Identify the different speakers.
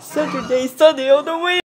Speaker 1: Saturday, Sunday on the way.